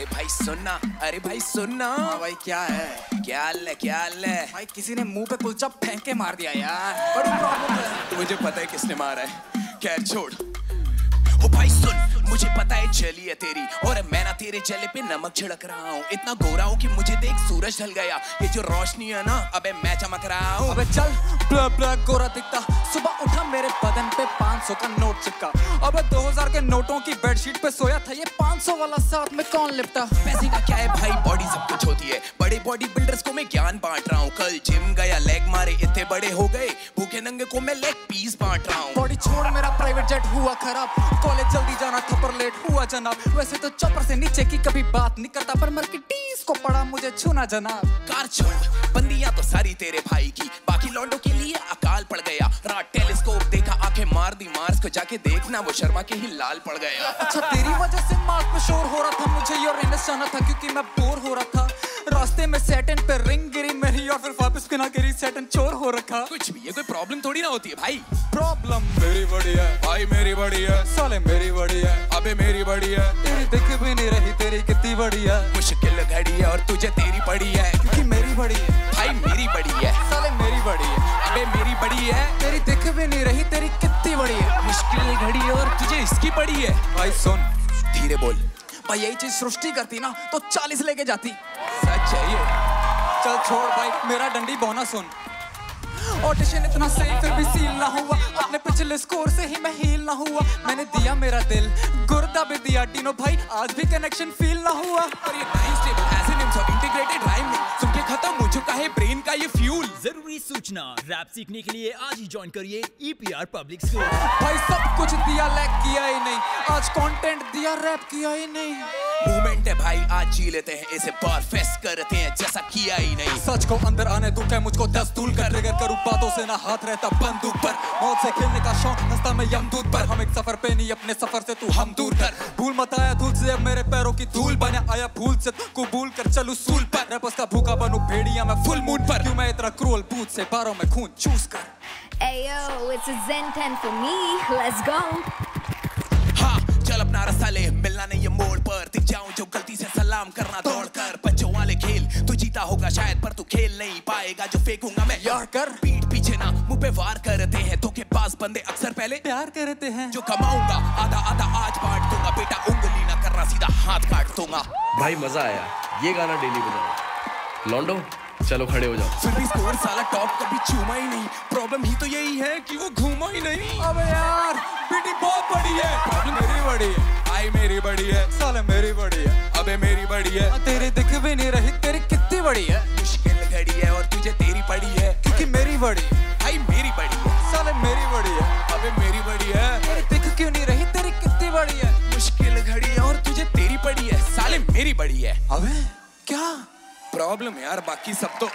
अरे भाई सुनना अरे भाई सुनना हाँ भाई क्या है? क्या है क्या है? भाई किसी ने मुँह पे कुलचा फेंक के मार दिया यार। बड़ी प्रॉब्लम है। मुझे पता है किसने मारा है। खैर छोड़। ओ भाई सुन। मुझे पता है जली है तेरी और मैं ना तेरे जले पे नमक छिड़क रहा हूँ। इतना गोरा हूँ कि मुझे देख सूरज ढल गया। ये जो रोशनी है ना अबे मैं चमक रहा हूँ। अबे चल ब्लैक ब्लैक गोरा दिखता। सुबह उठा मेरे बदन पे 500 का नोट चिपका। अब 2000 के नोटों की बेडशीट पे सोया था, ये 500 वाला साथ में कौन लिपटा? पैसे का क्या है भाई? बॉडी सब कुछ होती है। बड़े बॉडी बिल्डर्स को मैं ज्ञान बांट रहा हूँ। कल जिम गया लेग मारे, इतने बड़े हो गए। भूखे नंगे को मैं लेग पीस बांट रहा हूँ। बॉडी छोड़, मेरा प्राइवेट जेट हुआ खराब। कॉलेज जल्दी लेट हुआ जनाब। वैसे तो चौपर से नीचे की कभी बात नहीं करता पर मर्किटीज को पड़ा मुझे छूना जनाब। कार छोड़ बंदियाँ तो सारी तेरे भाई की। बाकी लौंडों के लिए अकाल पड़ गया। रात टेलीस्कोप देखा आँखें मार दी मार्स को जाके देखना वो शर्मा के ही लाल पड़ गया। अच्छा तेरी वजह से मार्ग पे शोर हो रहा था मुझे यूरेनस जाना था क्योंकि मैं बोर हो रहा था। रास्ते में सेटन पे रिंग सेटन रखा कुछ भी ये कोई प्रॉब्लम थोड़ी ना होती है भाई प्रॉब्लम मेरी बड़ी है भाई मेरी बड़ी है साले मेरी बड़ी है अबे मेरी बड़ी है तेरी दिख भी नहीं रही तेरी कितनी बड़ी है मुश्किल घड़ी है और तुझे तेरी पड़ी है क्योंकि मेरी बड़ी है भाई मेरी बड़ी है साले मेरी बड़ी है अबे मेरी बड़ी है तेरी दिख भी नहीं रही तेरी कितनी बड़ी है मुश्किल घड़ी है और तुझे इसकी पड़ी है भाई सुन धीरे बोल भाई यही चीज़ सृष्टि करती ना तो चालीस लेके जाती सच है ये चल छोड़ भाई मेरा डंडी बोना सुन ऑडिशन इतना सही फिर भी सील ना हुआ। अपने पिछले स्कोर से ही मैं हील ना हुआ। मैंने दिया मेरा दिल गुर्दा भी दिया टीनो भाई। आज भी कनेक्शन फील ना हुआ। और ये टाइम स्टेबल एसिनिम्स और इंटीग्रेटेड राइम सुन के खत्म हो चुका है ब्रेन का ये फ्यूल ज़रूरी सूचना रैप सीखने के लिए आज ही ज्वाइन करिए ईपीआर पब्लिक स्कूल भाई सब कुछ दिया लैक किया ही नहीं। आज कंटेंट दिया रैप किया ही नहीं। मूवमेंट है भाई आज जी लेते हैं इसे परफेस्ट करते हैं जैसा किया ही नहीं। सच को अंदर आने तू क्या मुझको दस दूल कर लेकर करूँ बातों से ना हाथ रहता बंदूक पर। मौत से खेलने का शौक हंसता मैं यमदूत पर। हम एक सफ़र पे नहीं अपने सफ़र से तू हम दूर कर। भूल मत आया धूल से अब मेरे पैरों की धूल बने। आया भूल से कबूल कर चलू सूल पर। रैपर्स का भूखा बनू भेड़िया मैं फुल मूड पर। क्यों मैं इतना क्रूअल बूथ से बारों में खून चूस कर? Ayo, it's a Zen 10 for me. Let's go. सलाम करना दौड़ कर बच्चों वाले खेल तू जीता होगा शायद पर तू खेल नहीं पाएगा जो फेंकूँगा मैं। यार कर। पीठ पीछे ना मुँह पे वार करते हैं। धोखे पास बंदे अक्सर पहले प्यार करते हैं। जो कमाऊँगा। आधा आधा आज बांट दूँगा। बेटा उंगली ना करना सीधा हाथ काट दूँगा। भाई मज़ा आया। ये गाना डेली बजाओ। लॉन्डो चलो खड़े हो जाओ। फिर भी स्कोर साला टॉप कभी चूमा ही नहीं। प्रॉब्लम ही तो यही है कि वो घूमा ही नहीं। अबे यार बेटी बहुत बड़ी है। प्रॉब्लम मेरी बड़ी है। आई मेरी बड़ी है। साले मेरी बड़ी है। अबे मेरी बड़ी है। तेरे दिख भी नहीं रही तेरी कितनी बड़ी है? मुश्किल घड़ी है और तुझे तेरी पड़ी है। क्योंकि मेरी बड़ी है। आई मेरी बड़ी है। साले मेरी बड़ी है। अबे मेरी बड़ी है। तेरे दिख क्यों नहीं रही तेरी कितनी बड़ी है? मुश्किल घड़ी है और तुझे तेरी पड़ी है। साले मेरी बड़ी है। अबे क्या? प्रॉब्लम यार बाकी सब तो।